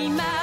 imagen.